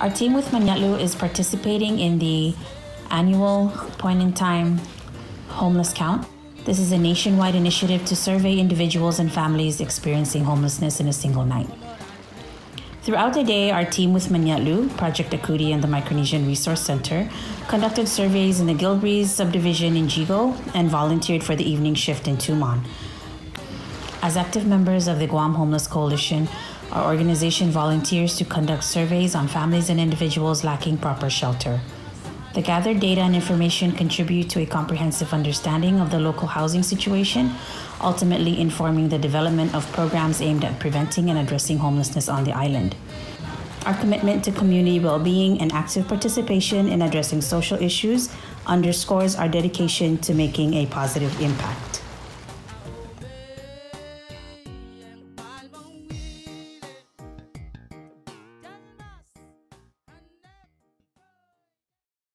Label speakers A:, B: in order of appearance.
A: Our team with Mañe'lu is participating in the annual point in time homeless count. This is a nationwide initiative to survey individuals and families experiencing homelessness in a single night. Throughout the day, our team with Mañe'lu, Project Akuti, and the Micronesian Resource Center conducted surveys in the Gill-Baza subdivision in Yigo and volunteered for the evening shift in Tumon. As active members of the Guam Homeless Coalition, our organization volunteers to conduct surveys on families and individuals lacking proper shelter. The gathered data and information contribute to a comprehensive understanding of the local housing situation, ultimately informing the development of programs aimed at preventing and addressing homelessness on the island. Our commitment to community well being and active participation in addressing social issues underscores our dedication to making a positive impact.